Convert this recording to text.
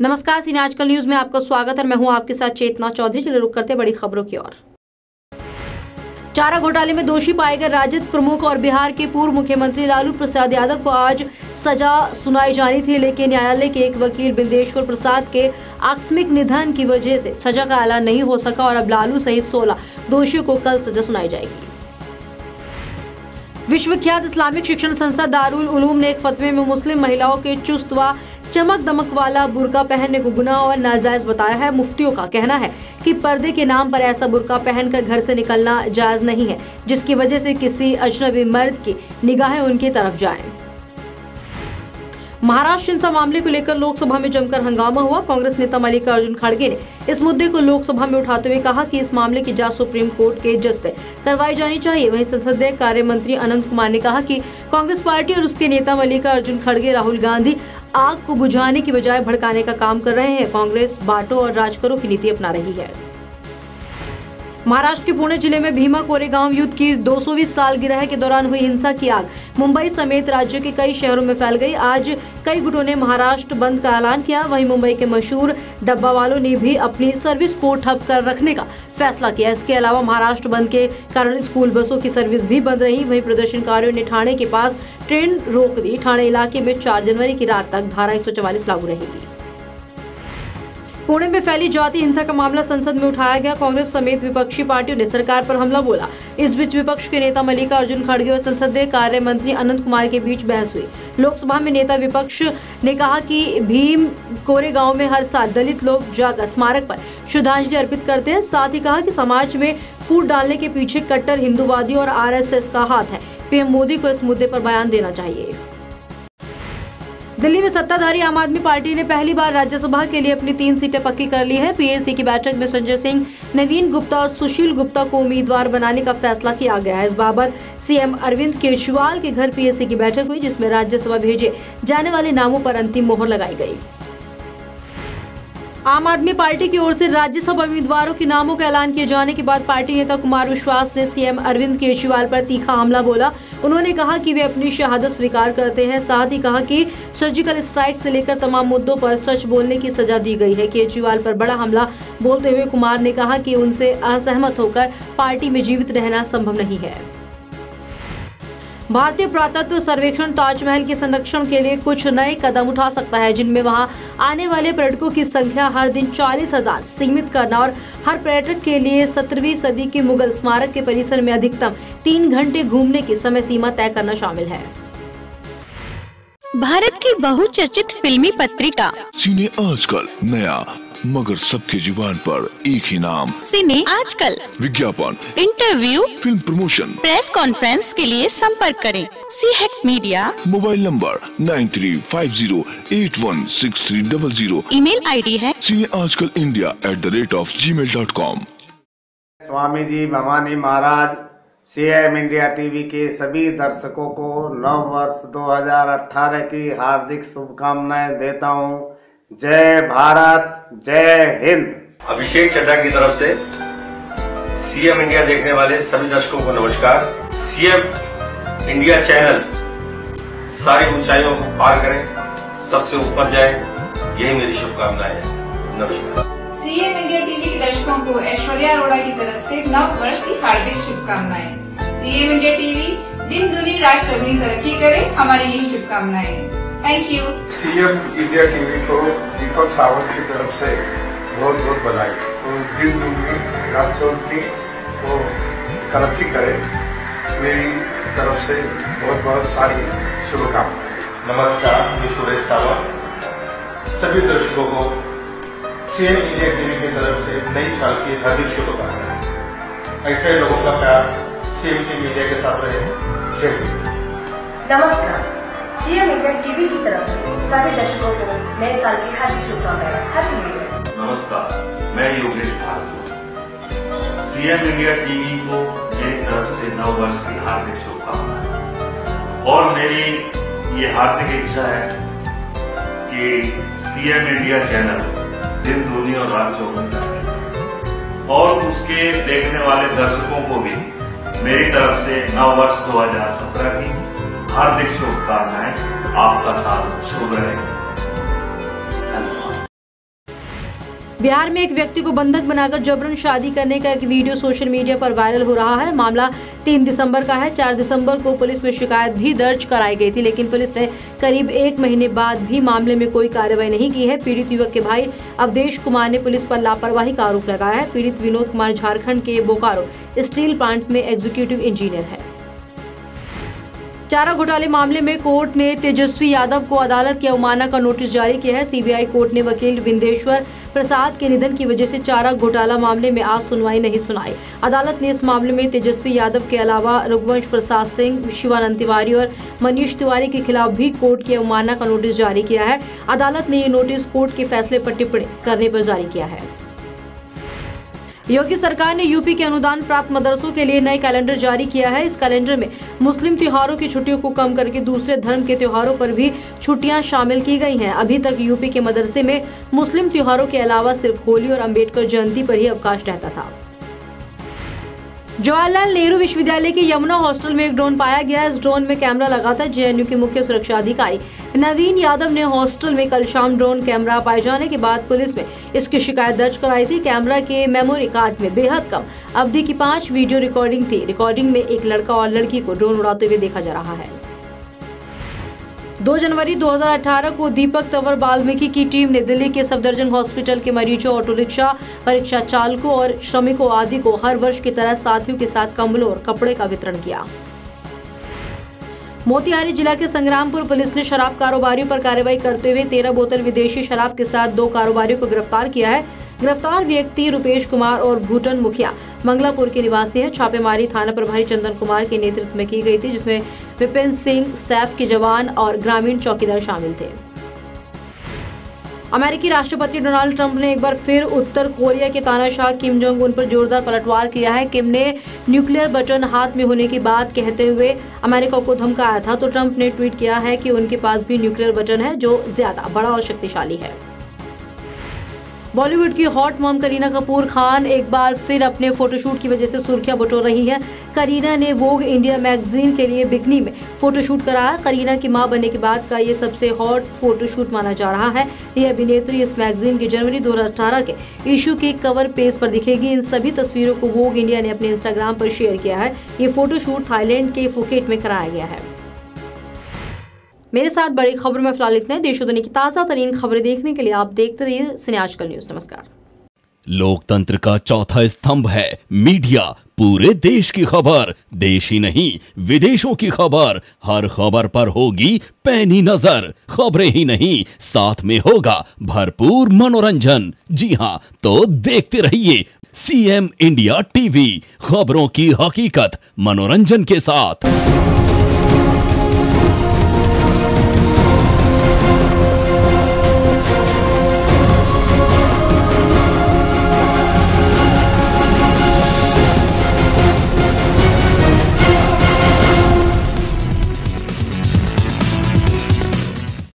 नमस्कार, सीने आजकल न्यूज़ में आपका स्वागत है मैं हूँ आपके साथ चेतना चौधरी। चलिए रुक करते बड़ी खबरों की ओर। चारा घोटाले में दोषी पाए गए राजद प्रमुख और बिहार के पूर्व मुख्यमंत्री लालू प्रसाद यादव को आज सजा सुनाई जानी थी, लेकिन न्यायालय के एक वकील बिंदेश्वर प्रसाद के आकस्मिक निधन की वजह से सजा का ऐलान नहीं हो सका और अब लालू सहित 16 दोषियों को कल सजा सुनाई जाएगी। विश्वख्यात इस्लामिक शिक्षण संस्था दारुल उलूम ने एक फतवे में मुस्लिम महिलाओं के चुस्त व चमक दमक वाला बुरका पहनने को गुना और नाजायज बताया है। मुफ्तियों का कहना है कि पर्दे के नाम पर ऐसा बुरका पहनकर घर से निकलना जायज़ नहीं है, जिसकी वजह से किसी अजनबी मर्द की निगाहें उनकी तरफ़ जाएँ। महाराष्ट्र हिंसा मामले को लेकर लोकसभा में जमकर हंगामा हुआ। कांग्रेस नेता मल्लिकार्जुन खड़गे ने इस मुद्दे को लोकसभा में उठाते हुए कहा कि इस मामले की जाँच सुप्रीम कोर्ट के जज से करवाई जानी चाहिए। वहीं संसदीय कार्य मंत्री अनंत कुमार ने कहा कि कांग्रेस पार्टी और उसके नेता मल्लिकार्जुन खड़गे, राहुल गांधी आग को बुझाने की बजाय भड़काने का काम कर रहे हैं। कांग्रेस बांटो और राजकरों की नीति अपना रही है। महाराष्ट्र के पुणे ज़िले में भीमा कोरेगांव युद्ध की 220 सालगिरह के दौरान हुई हिंसा की आग। मुंबई समेत राज्य के कई शहरों में फैल गई। आज कई गुटों ने महाराष्ट्र बंद का ऐलान किया। वहीं मुंबई के मशहूर डब्बा वालों ने भी अपनी सर्विस को ठप कर रखने का फैसला किया। इसके अलावा महाराष्ट्र बंद के कारण स्कूल बसों की सर्विस भी बंद रही। वहीं प्रदर्शनकारियों ने ठाणे के पास ट्रेन रोक दी। ठाणे इलाके में चार जनवरी की रात तक धारा एक लागू रहेगी। पुणे में फैली जाति हिंसा का मामला संसद में उठाया गया। कांग्रेस समेत विपक्षी पार्टियों ने सरकार पर हमला बोला। इस बीच विपक्ष के नेता मल्लिकार्जुन खड़गे और संसदीय कार्य मंत्री अनंत कुमार के बीच बहस हुई। लोकसभा में नेता विपक्ष ने कहा कि भीम कोरे गाँव में हर साल दलित लोग जाकर स्मारक पर श्रद्धांजलि अर्पित करते हैं। साथ ही कहा कि समाज में फूट डालने के पीछे कट्टर हिंदूवादी और आरएसएस का हाथ है। पीएम मोदी को इस मुद्दे पर बयान देना चाहिए। दिल्ली में सत्ताधारी आम आदमी पार्टी ने पहली बार राज्यसभा के लिए अपनी तीन सीटें पक्की कर ली है। पीएसी की बैठक में संजय सिंह, नवीन गुप्ता और सुशील गुप्ता को उम्मीदवार बनाने का फैसला किया गया। है इस बाबत सीएम अरविंद केजरीवाल के घर पीएसी की बैठक हुई, जिसमें राज्यसभा भेजे जाने वाले नामों पर अंतिम मोहर लगाई गई। आम आदमी पार्टी की ओर से राज्यसभा उम्मीदवारों के नामों का ऐलान किए जाने के बाद पार्टी नेता कुमार विश्वास ने सीएम अरविंद केजरीवाल पर तीखा हमला बोला। उन्होंने कहा कि वे अपनी शहादत स्वीकार करते हैं, साथ ही कहा कि सर्जिकल स्ट्राइक से लेकर तमाम मुद्दों पर सच बोलने की सजा दी गई है। केजरीवाल पर बड़ा हमला बोलते हुए कुमार ने कहा कि उनसे असहमत होकर पार्टी में जीवित रहना संभव नहीं है। भारतीय पुरातत्व सर्वेक्षण ताजमहल के संरक्षण के लिए कुछ नए कदम उठा सकता है जिनमें वहाँ आने वाले पर्यटकों की संख्या हर दिन चालीस हज़ार सीमित करना और हर पर्यटक के लिए सत्रहवीं सदी के मुगल स्मारक के परिसर में अधिकतम तीन घंटे घूमने की समय सीमा तय करना शामिल है। भारत की बहुचर्चित फिल्मी पत्रिका। सीने आजकल नया मगर सबके ज़ुबान पर एक ही नाम। सिने आजकल। विज्ञापन। Interview. Film promotion. Press conference के लिए संपर्क करें। सी हेक media. Mobile number nine three five zero eight one six three double zero. Email ID है। Cine Aajkal India at the rate of gmail dot com. Swami ji Bhavani Maharaj CM India TV के सभी दर्शकों को नव वर्ष 2018 की हार्दिक शुभकामनाएँ देता हूँ। जय भारत जय हिंद। अभिषेक चड्डा की तरफ़ से सीएम इंडिया देखने वाले सभी दर्शकों को नमस्कार। सीएम इंडिया चैनल सारी ऊंचाइयों को पार करें सबसे ऊपर जाए यही मेरी शुभकामनाएँ है। नमस्कार। सीएम इंडिया टीवी के दर्शकों को ऐश्वर्या अरोड़ा की तरफ़ से नव वर्ष की हार्दिक शुभकामनाएँ। सीएम इंडिया टीवी दिन दुनी रात चौगुनी तरक्की करे हमारी यही शुभकामनाएँ। Thank you CM India TV को दीपक सावंत की तरफ़ से बहुत बहुत बधाई। तो रात चौथी को तरक्की करे। मेरी तरफ़ से बहुत बहुत सारी शुभकामनाएँ। नमस्कार मैं सुरेश सावंत। सभी दर्शकों को सीएम इंडिया टीवी की तरफ़ से नई साल की हार्दिक शुभकामनाएँ। ऐसे लोगों का प्यार सीएम की मीडिया के साथ रहे। जय हिंद। सीएम इंडिया टीवी की तरफ़ सभी दर्शकों को नए साल की हार्दिक शुभकामनाएँ। हैप्पी न्यू ईयर नमस्कार, मैं Yogesh Bhardwaj. CM India TV को मेरी तरफ़ से नव वर्ष की हार्दिक शुभकामनाएँ। और मेरी ये हार्दिक इच्छा है कि सीएम इंडिया चैनल दिन दूनी और रात रहे और उसके देखने वाले दर्शकों को भी मेरी तरफ़ से नव वर्ष 2017 की हार्दिक शुभकामनाएँ आपका साल शुभ रहे बिहार में एक व्यक्ति को बंधक बनाकर जबरन शादी करने का एक वीडियो सोशल मीडिया पर वायरल हो रहा है। मामला तीन दिसंबर का है। चार दिसंबर को पुलिस में शिकायत भी दर्ज कराई गई थी, लेकिन पुलिस ने करीब एक महीने बाद भी मामले में कोई कार्रवाई नहीं की है। पीड़ित युवक के भाई अवधेश कुमार ने पुलिस पर लापरवाही का आरोप लगाया है। पीड़ित विनोद कुमार झारखंड के बोकारो स्टील प्लांट में एग्जीक्यूटिव इंजीनियर है। चारा घोटाले मामले में कोर्ट ने तेजस्वी यादव को अदालत की अवमानना का नोटिस जारी किया है। सीबीआई कोर्ट ने वकील विंदेश्वर प्रसाद के निधन की वजह से चारा घोटाला मामले में आज सुनवाई नहीं सुनाई। अदालत ने इस मामले में तेजस्वी यादव के अलावा रघुवंश प्रसाद सिंह, शिवानंद तिवारी और मनीष तिवारी के खिलाफ भी कोर्ट की अवमानना का नोटिस जारी किया है। अदालत ने ये नोटिस कोर्ट के फैसले पर टिप्पणी करने पर जारी किया है। योगी सरकार ने यूपी के अनुदान प्राप्त मदरसों के लिए नए कैलेंडर जारी किया है। इस कैलेंडर में मुस्लिम त्योहारों की छुट्टियों को कम करके दूसरे धर्म के त्योहारों पर भी छुट्टियाँ शामिल की गई हैं। अभी तक यूपी के मदरसे में मुस्लिम त्योहारों के अलावा सिर्फ़ होली और अंबेडकर जयंती पर ही अवकाश रहता था। जवाहरलाल नेहरू विश्वविद्यालय के यमुना हॉस्टल में एक ड्रोन पाया गया इस ड्रोन में कैमरा लगा था जेएनयू के मुख्य सुरक्षा अधिकारी। नवीन यादव ने हॉस्टल में कल शाम ड्रोन कैमरा पाए जाने के बाद पुलिस में इसकी शिकायत दर्ज कराई थी। कैमरा के मेमोरी कार्ड में बेहद कम अवधि की पाँच वीडियो रिकॉर्डिंग थी। रिकॉर्डिंग में एक लड़का और लड़की को ड्रोन उड़ाते हुए देखा जा रहा है। 2 जनवरी 2018 को दीपक तंवर वाल्मीकि की टीम ने दिल्ली के सफदरजंग हॉस्पिटल के मरीजों ऑटो रिक्शा परीक्षा चालकों और श्रमिकों आदि को हर वर्ष की तरह साथियों के साथ कम्बलों और कपड़े का वितरण किया। मोतिहारी जिला के संग्रामपुर पुलिस ने शराब कारोबारियों पर कार्रवाई करते हुए तेरह बोतल विदेशी शराब के साथ दो कारोबारियों को गिरफ़्तार किया है। गिरफ़्तार व्यक्ति रुपेश कुमार और भूटन मुखिया मंगलापुर के निवासी है। छापेमारी थाना प्रभारी चंदन कुमार के नेतृत्व में की गई थी, जिसमें विपिन सिंह, सैफ के जवान और ग्रामीण चौकीदार शामिल थे। अमेरिकी राष्ट्रपति डोनाल्ड ट्रंप ने एक बार फिर उत्तर कोरिया के तानाशाह किम जोंग उन पर जोरदार पलटवार किया है। किम ने न्यूक्लियर बटन हाथ में होने की बात कहते हुए अमेरिका को धमकाया था तो ट्रंप ने ट्वीट किया है कि उनके पास भी न्यूक्लियर बटन है, जो ज़्यादा, बड़ा और शक्तिशाली है। बॉलीवुड की हॉट मॉम करीना कपूर खान एक बार फिर अपने फोटोशूट की वजह से सुर्खियाँ बटोर रही है। करीना ने वोग इंडिया मैगजीन के लिए बिकनी में फोटोशूट कराया करीना की माँ बनने के बाद का ये सबसे हॉट फोटोशूट माना जा रहा है। ये अभिनेत्री इस मैगजीन के जनवरी 2018 के इशू के कवर पेज पर दिखेगी। इन सभी तस्वीरों को वोग इंडिया ने अपने इंस्टाग्राम पर शेयर किया है। ये फोटोशूट थाईलैंड के फुकेट में कराया गया है। मेरे साथ बड़ी खबर में फ़िलहाल इतने देश दुनिया की ताज़ा तरीन खबरें देखने के लिए आप देखते रहिए सिने आजकल न्यूज़। नमस्कार। लोकतंत्र का चौथा स्तंभ है मीडिया, पूरे देश की खबर, देश ही नहीं, विदेशों की खबर। हर खबर पर होगी पैनी नज़र, खबरें ही नहीं, साथ में होगा भरपूर मनोरंजन। जी हाँ तो देखते रहिए सीएम इंडिया टीवी, खबरों की हकीकत, मनोरंजन के साथ।